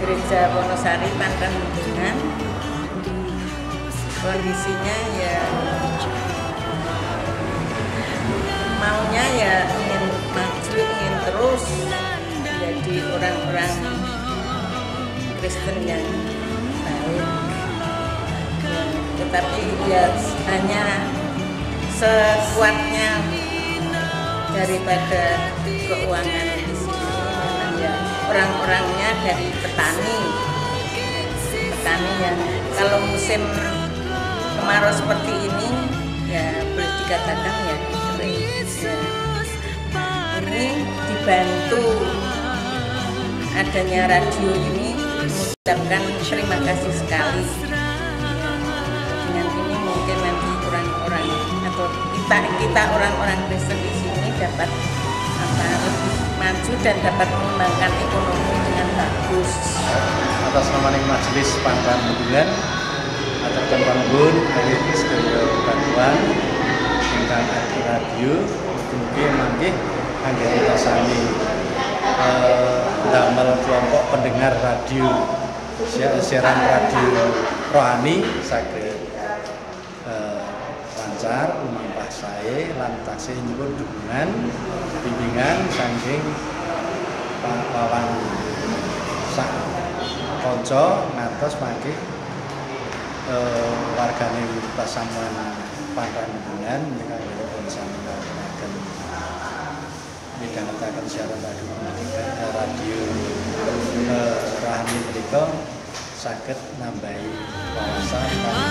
Wonosari Pantan Hubungan kondisinya ya maunya ya ingin maju ingin terus jadi orang-orang Kristen yang baik. Tetapi ya hanya sekuatnya daripada keuangan orang-orangnya dari petani petani yang kalau musim kemarau seperti ini ya boleh dikatakan ya kering ya. ini dibantu adanya radio ini mengucapkan terima kasih sekali dengan ini mungkin nanti orang-orang atau kita kita orang-orang Kristen di sini dapat apa maju dan dapat mengembangkan ekonomi dengan bagus. atas nama majelis Pantan Hubungan aturkan panggun dari sedaya bantuan ati radio mugi mangke anggere sami eh, damel kelompok pendengar radio si- siaran radio rohani eh, lancar lumampah sae lan taksih nyuwun dukungan bimbingan saking Pak Wawan. Sak kanca ngantos mangke eh, wargane pasamuan Pantan Hubungan menika pun sami ngawuraken midhangetaken siaran radio pendidikan radio eh, Rahmi menika saged nambahi wawasan